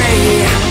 free